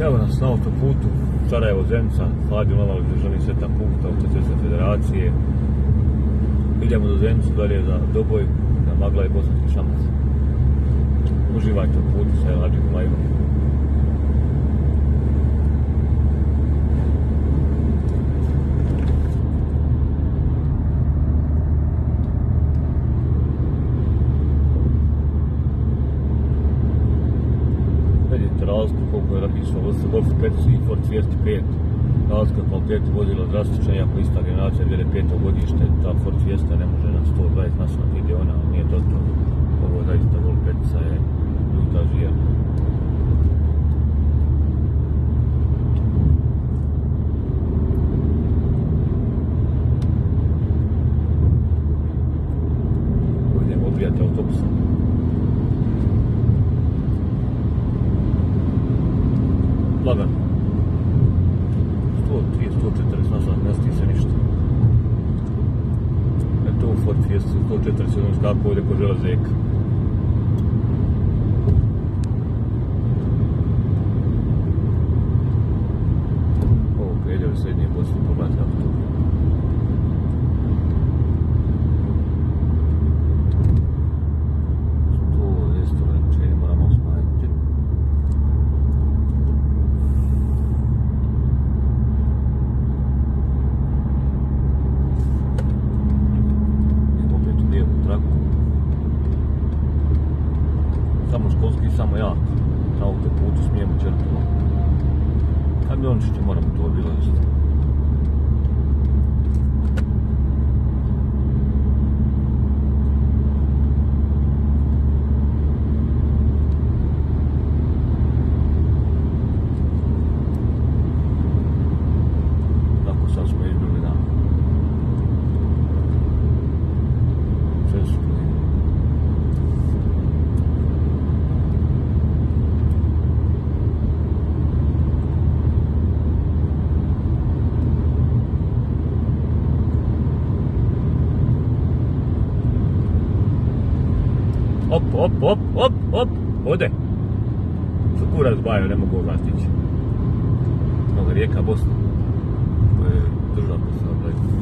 Evo nas na autoputu Sarajevo Zenica, Hladio Noval državni sveta put autocesta federacije. Idemo do Zenicu dalje za Doboj, na Magla i Bosanski Šamac. Uživajte u putu sa Elađim Majom. Vidite razliku koliko je napisano vrsta Golf 5 i Ford Fiesta 5. Razlika kvalitete vozila drastična, iako ista generacija 2005. godište, ta Ford Fiesta ne može na 120 nasna ide ona, ali nije to to. Ovo zaista Golf 5 je ljuta žija. Idemo obijati autobusom. Lagan. 103, 140 na ne sti se ništa. E to u Ford Fiesta 140, ono skako ovdje kod železeka. Ovo predjel srednje poslije pogledati kako to. To je isto ograničenje, moramo smanjiti. Idemo opet u lijevu traku. Samo školski, samo ja. Na autoputu smijemo črtimo. Kamiončiće moramo to obilaziti. Op, op, op, op, op, ode. Kurac bajo, ne mogu ga stići. Rijeka Bosna. To je država Bosna.